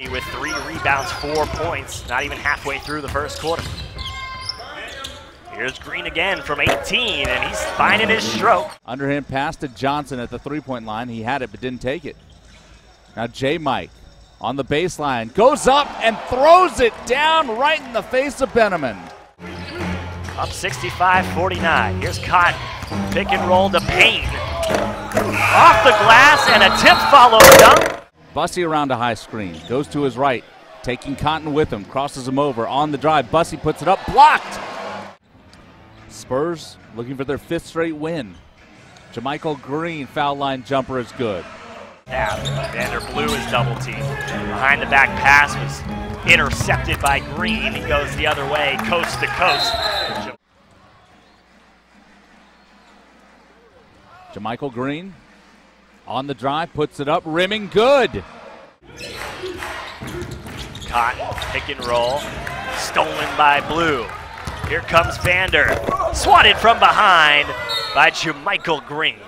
With three rebounds, four points, not even halfway through the first quarter. Here's Green again from 18, and he's finding his stroke. Underhand pass to Johnson at the three point line. He had it but didn't take it. Now J Mike on the baseline goes up and throws it down right in the face of Benjamin. Up 65 49. Here's Cotton. Pick and roll to Payne. Off the glass and a tip follow dunk. Bussy around a high screen. Goes to his right. Taking Cotton with him. Crosses him over on the drive. Bussy puts it up. Blocked. Spurs looking for their fifth straight win. JaMychal Green foul line jumper is good. Yeah, Vander Blue is double teamed. Behind the back pass was intercepted by Green. He goes the other way, coast to coast. JaMychal Green on the drive, puts it up, rimming good. Cotton, pick and roll, stolen by Blue. Here comes Vander, swatted from behind by JaMychal Green.